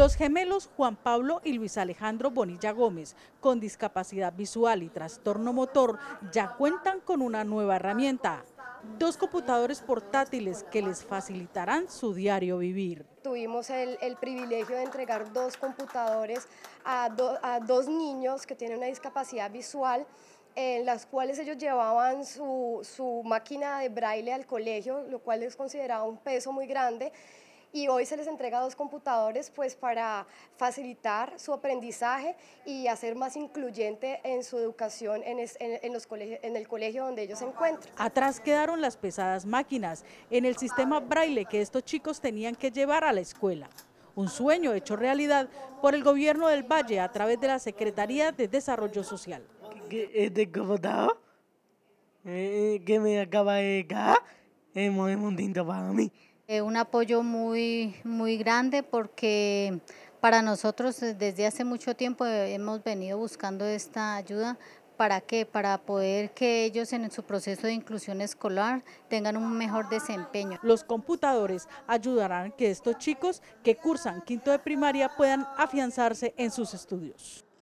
Los gemelos Juan Pablo y Luis Alejandro Bonilla Gómez, con discapacidad visual y trastorno motor, ya cuentan con una nueva herramienta, dos computadores portátiles que les facilitarán su diario vivir. Tuvimos el, privilegio de entregar dos computadores a, dos niños que tienen una discapacidad visual en las cuales ellos llevaban su, su, máquina de braille al colegio, lo cual les consideraba un peso muy grande. Y hoy se les entrega dos computadores pues, para facilitar su aprendizaje y hacer más incluyente en su educación en, en, los colegios, en el colegio donde ellos se encuentran. Atrás quedaron las pesadas máquinas en el sistema braille que estos chicos tenían que llevar a la escuela un sueño hecho realidad por el gobierno del Valle a través de la Secretaría de Desarrollo Social este computador eh, que me acaba de caer es muy, para mí. Un apoyo muy, muy grande porque para nosotros desde hace mucho tiempo hemos venido buscando esta ayuda ¿Para qué? Para poder que ellos en su proceso de inclusión escolar tengan un mejor desempeño. Los computadores ayudarán que estos chicos que cursan quinto de primaria puedan afianzarse en sus estudios.